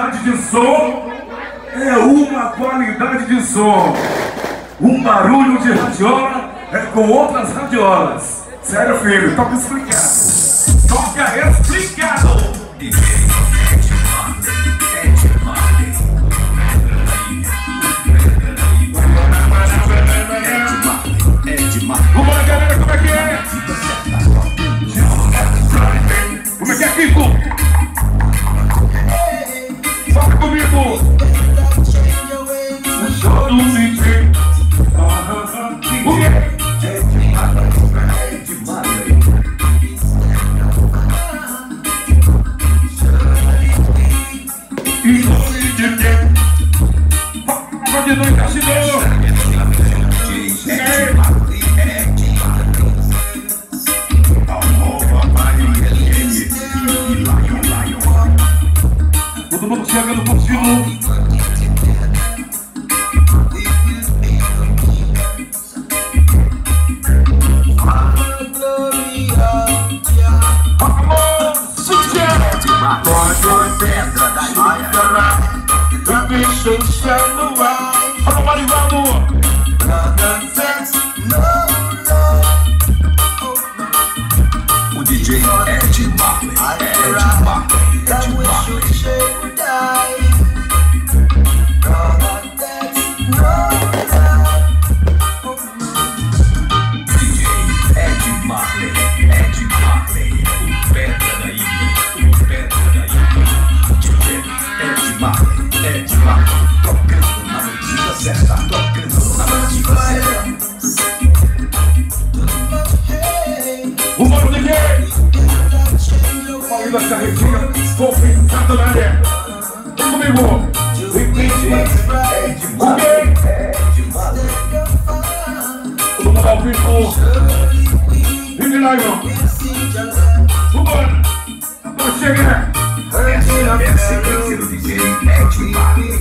qualidade de som. É uma qualidade de som. Um barulho de radiola é com outras radiolas. Sério, filho, toca explicado. E o DJ. Pode não encaixar, Todo mundo chegando por cima. Quem? Paulinho da Carretinha, confintado na. Vem comigo. Vem. O quê? Todo mundo ao vivo. De lá, irmão. Vambora. Agora chega. Essa é a sequência do DJ Ed Marley,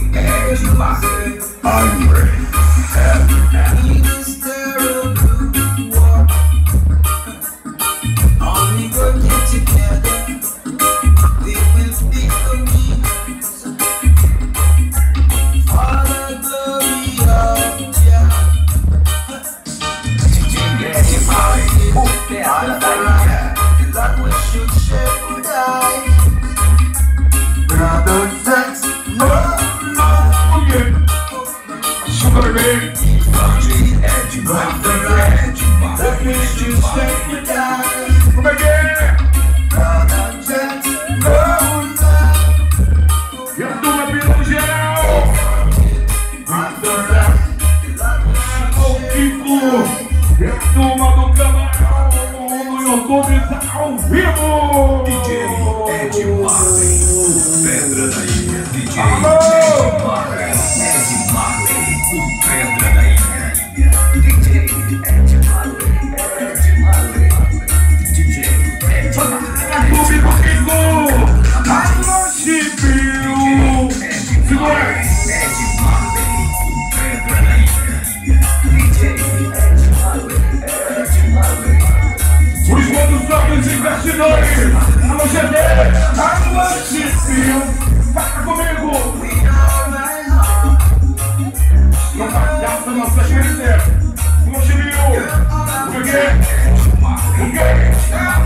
Ed Marley. I'm ready. Vivo. Bons jovens investidores. Alô, GD. Alô, Chipio. Faça comigo. Não palhaça nossa gente. Alô, Chipio. O que é? O que é?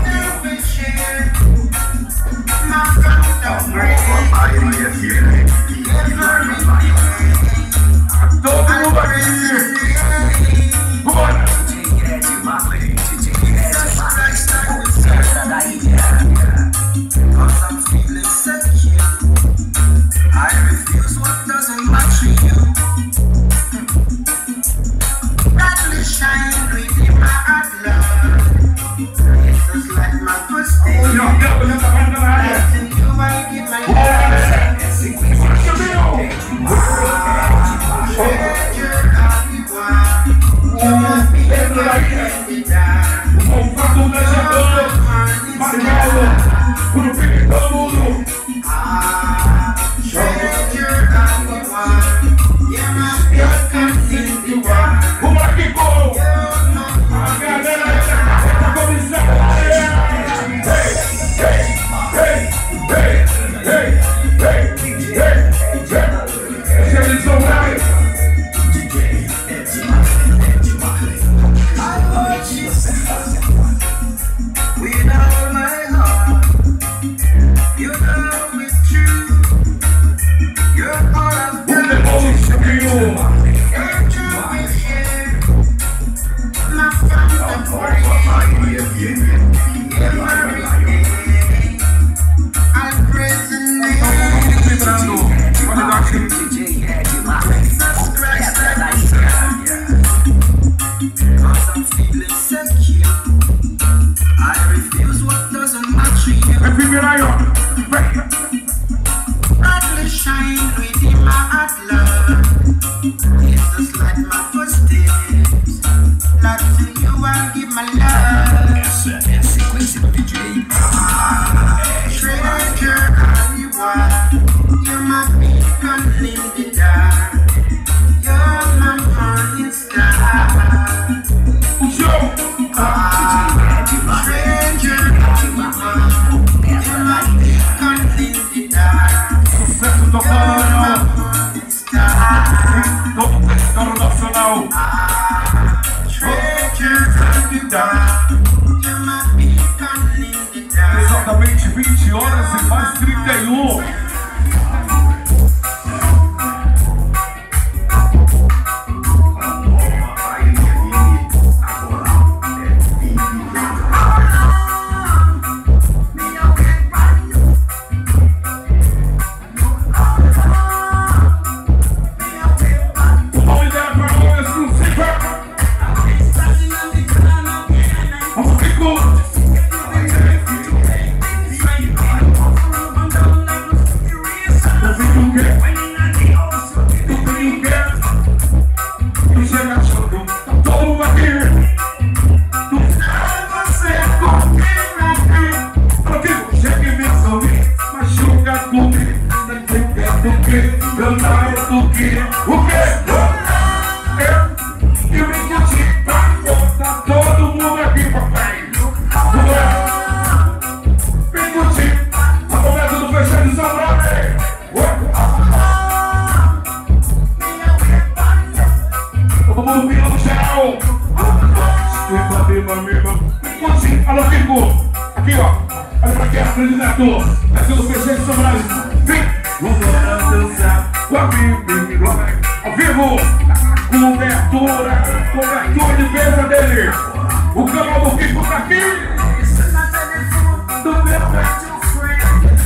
show. Exatamente 20 horas e mais 31. Aqui, ó. Olha pra quem é Aqui no PC de São Brasil. Vem. Vamos dançar. O amigo. Ao vivo. Cobertura. Cobertura de defesa dele. O Calmo que tá aqui. Do meu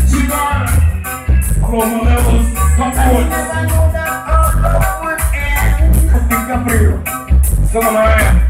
De agora. Alô, Manelos. Vamos. Fica frio. Isso não é.